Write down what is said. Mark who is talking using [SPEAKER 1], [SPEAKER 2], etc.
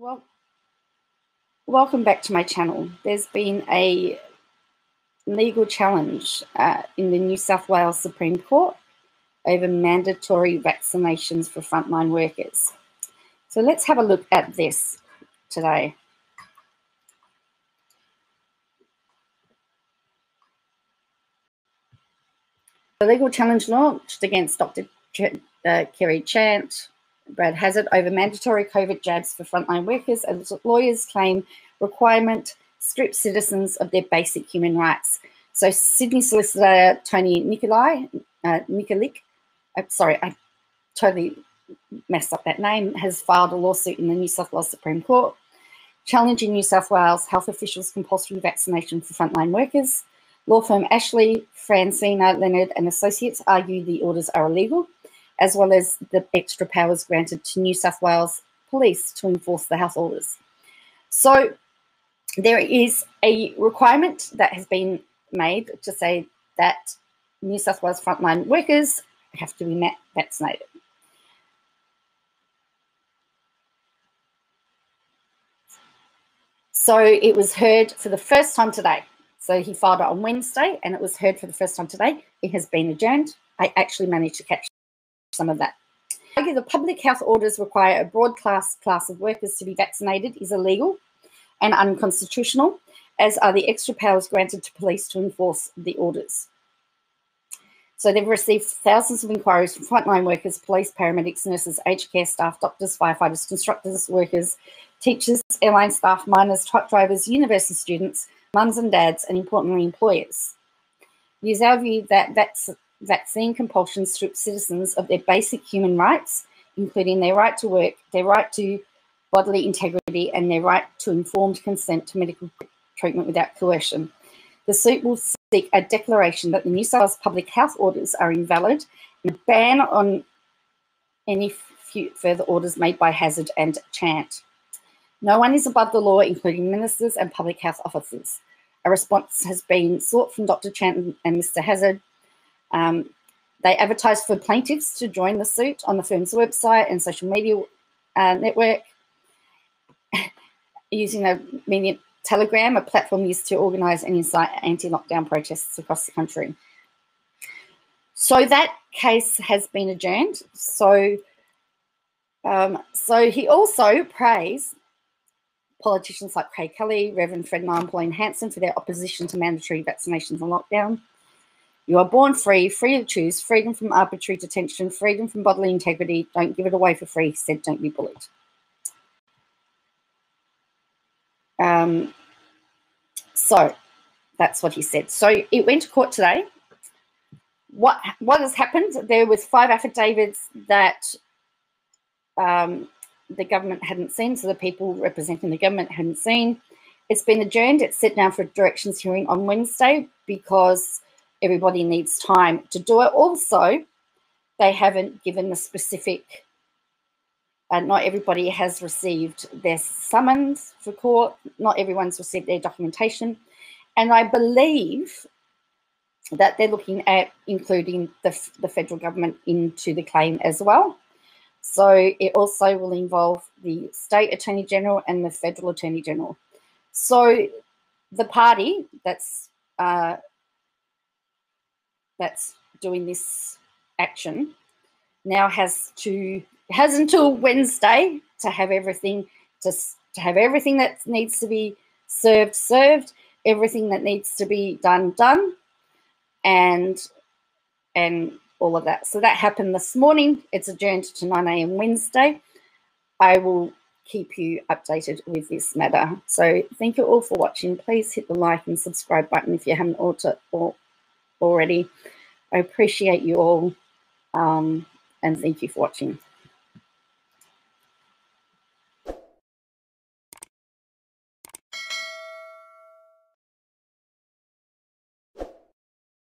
[SPEAKER 1] Well, welcome back to my channel. There's been a legal challenge uh, in the New South Wales Supreme Court over mandatory vaccinations for frontline workers. So let's have a look at this today. The legal challenge launched against Dr. Ch uh, Kerry Chant, Brad Hazzard over mandatory COVID jabs for frontline workers as lawyers claim requirement strips citizens of their basic human rights. So Sydney solicitor Tony Nicolai, uh, uh, sorry, I totally messed up that name, has filed a lawsuit in the New South Wales Supreme Court challenging New South Wales health officials' compulsory vaccination for frontline workers. Law firm Ashley, Francina, Leonard and Associates argue the orders are illegal as well as the extra powers granted to New South Wales Police to enforce the health orders. So there is a requirement that has been made to say that New South Wales frontline workers have to be vaccinated. So it was heard for the first time today. So he filed it on Wednesday and it was heard for the first time today. It has been adjourned. I actually managed to catch some of that. The public health orders require a broad class class of workers to be vaccinated is illegal and unconstitutional, as are the extra powers granted to police to enforce the orders. So they've received thousands of inquiries from frontline workers, police, paramedics, nurses, aged care staff, doctors, firefighters, constructors, workers, teachers, airline staff, miners, truck drivers, university students, mums and dads, and importantly, employers. It is our view that that's vaccine compulsion strips citizens of their basic human rights, including their right to work, their right to bodily integrity, and their right to informed consent to medical treatment without coercion. The suit will seek a declaration that the New South Wales public health orders are invalid and a ban on any further orders made by Hazzard and Chant. No one is above the law, including ministers and public health officers. A response has been sought from Dr. Chant and Mr. Hazzard um, they advertised for plaintiffs to join the suit on the firm's website and social media uh, network using a media Telegram, a platform used to organise and incite anti-lockdown protests across the country. So that case has been adjourned. So, um, so he also praised politicians like Craig Kelly, Reverend Fred Nile and Pauline Hanson for their opposition to mandatory vaccinations and lockdown. You are born free, free to choose, freedom from arbitrary detention, freedom from bodily integrity. Don't give it away for free. He said, don't be bullied. Um, so that's what he said. So it went to court today. What what has happened? There was five affidavits that um, the government hadn't seen, so the people representing the government hadn't seen. It's been adjourned. It's set down for a directions hearing on Wednesday because everybody needs time to do it. Also, they haven't given the specific, uh, not everybody has received their summons for court, not everyone's received their documentation. And I believe that they're looking at including the, the federal government into the claim as well. So it also will involve the state attorney general and the federal attorney general. So the party that's uh, that's doing this action now has to has until Wednesday to have everything to, to have everything that needs to be served served, everything that needs to be done done, and and all of that. So that happened this morning. It's adjourned to 9 a.m. Wednesday. I will keep you updated with this matter. So thank you all for watching. Please hit the like and subscribe button if you haven't already. I appreciate you all um, and thank you for watching.